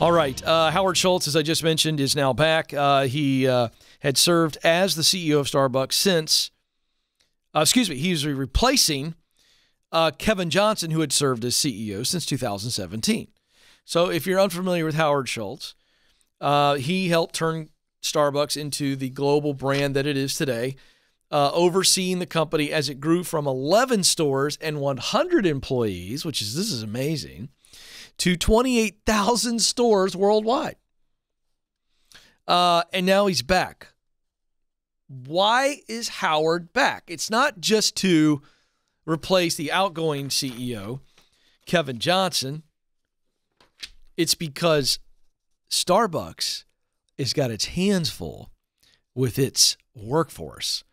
All right. Uh, Howard Schultz, as I just mentioned, is now back. Uh, he uh, had served as the CEO of Starbucks since, uh, excuse me, he was replacing uh, Kevin Johnson, who had served as CEO since 2017. So if you're unfamiliar with Howard Schultz, uh, he helped turn Starbucks into the global brand that it is today, overseeing the company as it grew from 11 stores and 100 employees, which is this is amazing to 28,000 stores worldwide. Uh, and now he's back. Why is Howard back? It's not just to replace the outgoing CEO, Kevin Johnson. It's because Starbucks has got its hands full with its workforce.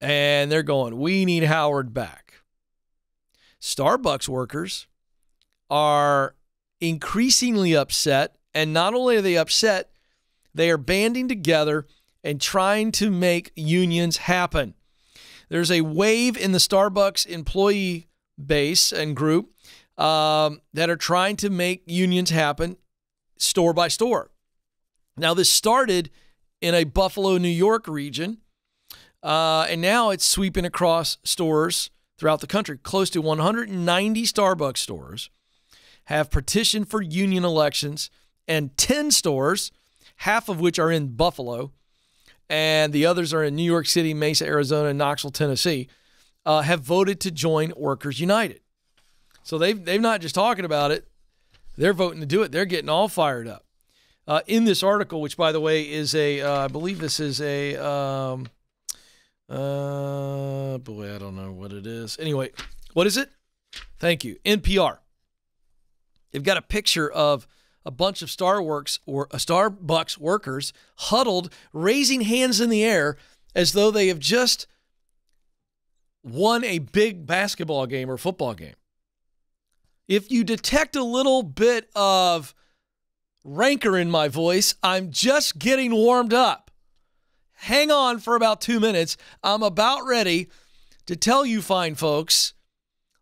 And they're going, we need Howard back. Starbucks workers are increasingly upset. And not only are they upset, they are banding together and trying to make unions happen. There's a wave in the Starbucks employee base and group um, that are trying to make unions happen store by store. Now, this started in a Buffalo, New York region, uh, and now it's sweeping across stores throughout the country. Close to 190 Starbucks stores have petitioned for union elections, and 10 stores, half of which are in Buffalo, and the others are in New York City, Mesa, Arizona, and Knoxville, Tennessee, uh, have voted to join Workers United. So they've, they've not just talking about it, they're voting to do it. They're getting all fired up. Uh, in this article, which by the way is a, uh, I believe this is a, um, uh, boy, I don't know what it is. Anyway, what is it? Thank you. NPR. They've got a picture of a bunch of Starworks or uh, Starbucks workers huddled, raising hands in the air as though they have just won a big basketball game or football game. If you detect a little bit of rancor in my voice, I'm just getting warmed up. Hang on for about two minutes. I'm about ready to tell you, fine folks,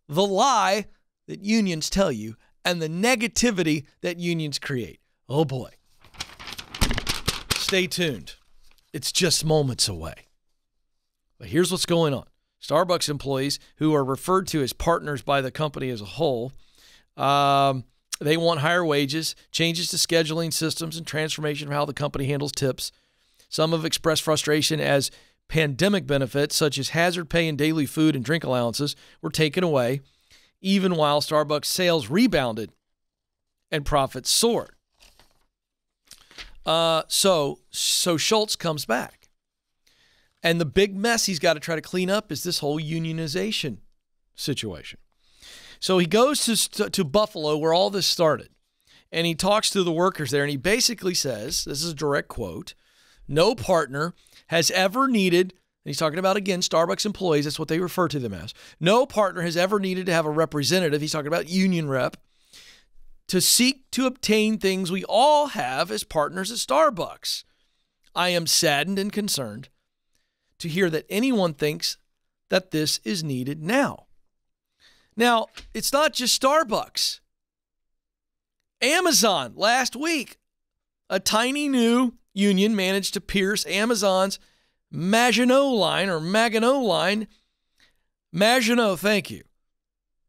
the lie that unions tell you and the negativity that unions create. Oh boy. Stay tuned. It's just moments away. But here's what's going on Starbucks employees, who are referred to as partners by the company as a whole, um, they want higher wages, changes to scheduling systems, and transformation of how the company handles tips. Some have expressed frustration as pandemic benefits, such as hazard pay and daily food and drink allowances, were taken away even while Starbucks sales rebounded and profits soared. Uh, so, so Schultz comes back. And the big mess he's got to try to clean up is this whole unionization situation. So he goes to, to Buffalo, where all this started, and he talks to the workers there, and he basically says this is a direct quote no partner has ever needed and he's talking about, again, Starbucks employees. That's what they refer to them as. No partner has ever needed to have a representative. He's talking about union rep to seek to obtain things we all have as partners at Starbucks. I am saddened and concerned to hear that anyone thinks that this is needed now. Now, it's not just Starbucks. Amazon last week, a tiny new union managed to pierce Amazon's Maginot line or Maginot line. Maginot, thank you.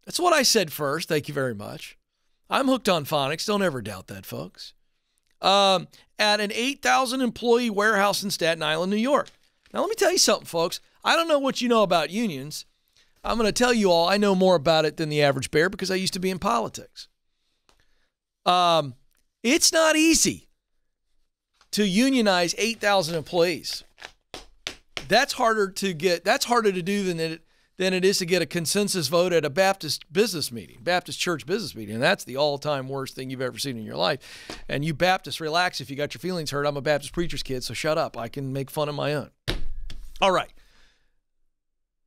That's what I said first. Thank you very much. I'm hooked on phonics. Don't ever doubt that, folks. Um, at an 8,000 employee warehouse in Staten Island, New York. Now, let me tell you something, folks. I don't know what you know about unions. I'm going to tell you all I know more about it than the average bear because I used to be in politics. Um, it's not easy to unionize 8,000 employees that's harder to get. That's harder to do than it than it is to get a consensus vote at a Baptist business meeting, Baptist church business meeting. And that's the all-time worst thing you've ever seen in your life. And you Baptists, relax if you got your feelings hurt. I'm a Baptist preacher's kid, so shut up. I can make fun of my own. All right.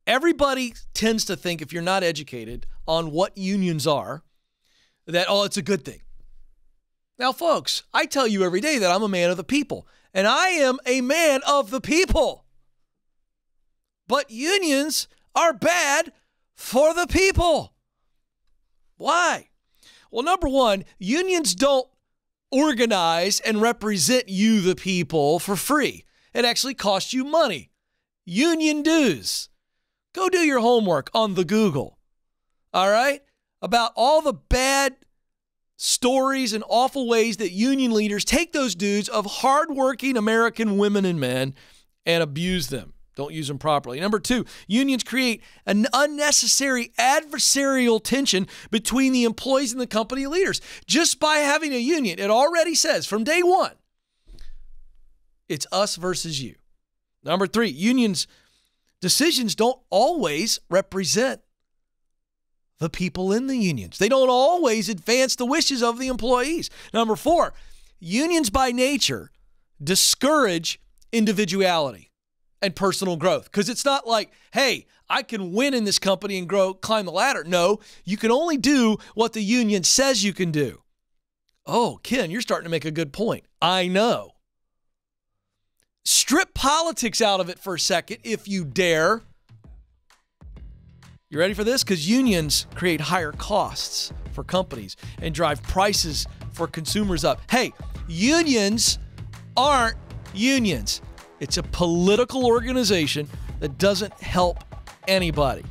Everybody tends to think if you're not educated on what unions are, that oh, it's a good thing. Now, folks, I tell you every day that I'm a man of the people, and I am a man of the people. But unions are bad for the people. Why? Well, number one, unions don't organize and represent you, the people, for free. It actually costs you money. Union dues. Go do your homework on the Google. All right? About all the bad stories and awful ways that union leaders take those dudes of hardworking American women and men and abuse them. Don't use them properly. Number two, unions create an unnecessary adversarial tension between the employees and the company leaders. Just by having a union, it already says from day one, it's us versus you. Number three, unions' decisions don't always represent the people in the unions. They don't always advance the wishes of the employees. Number four, unions by nature discourage individuality and personal growth because it's not like, hey, I can win in this company and grow, climb the ladder. No, you can only do what the union says you can do. Oh, Ken, you're starting to make a good point. I know. Strip politics out of it for a second if you dare. You ready for this? Because unions create higher costs for companies and drive prices for consumers up. Hey, unions aren't unions. It's a political organization that doesn't help anybody.